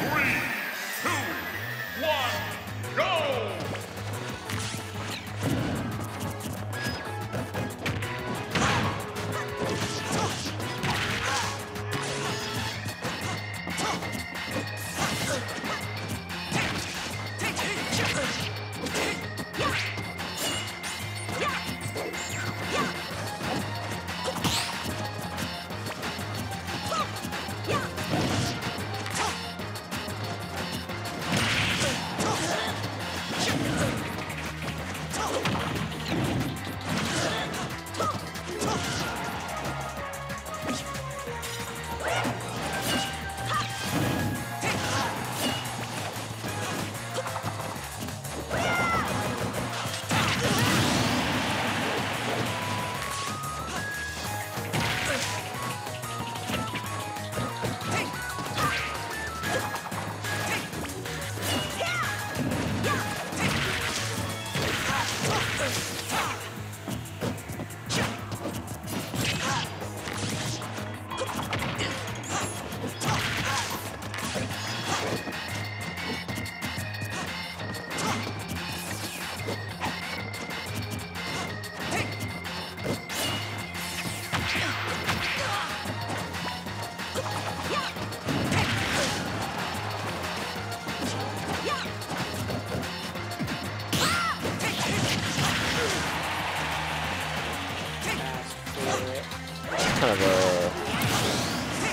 Three,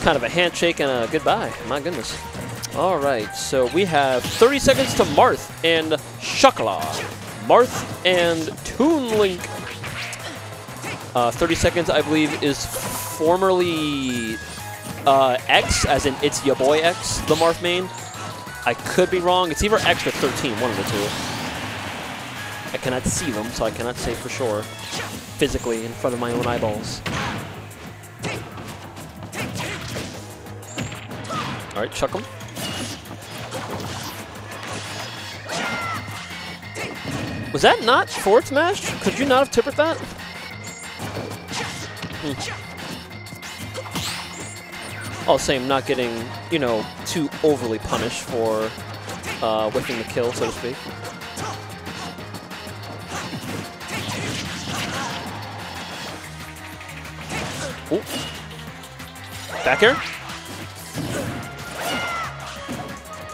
kind of a handshake and a goodbye. My goodness. All right, so we have 30 seconds to Marth and Skahla. Marth and Toon Link. Uh, 30 seconds, I believe, is formerly uh, X, as in it's your boy X, the Marth main. I could be wrong. It's either X or 13, one of the two. I cannot see them, so I cannot say for sure physically in front of my own eyeballs. All right, chuck 'em. Was that not forward smash? Could you not have tippered that? Hmm. Oh, same, not getting, you know, too overly punished for uh, whipping the kill, so to speak. Ooh. Back air?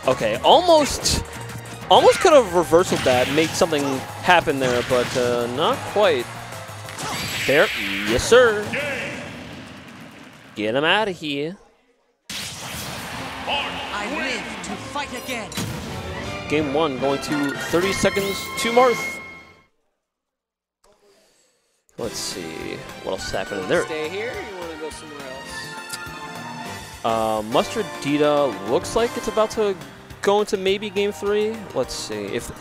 Okay, almost, almost could have reversed that, made something happen there, but uh, not quite. There, yes sir. Get him out of here. I live to fight again. Game one going to 30 seconds to Marth. Let's see what else is happening there. Stay here. Or you want to go somewhere else? Uh, Mustard Dita looks like it's about to go into maybe game three. Let's see if.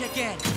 Again.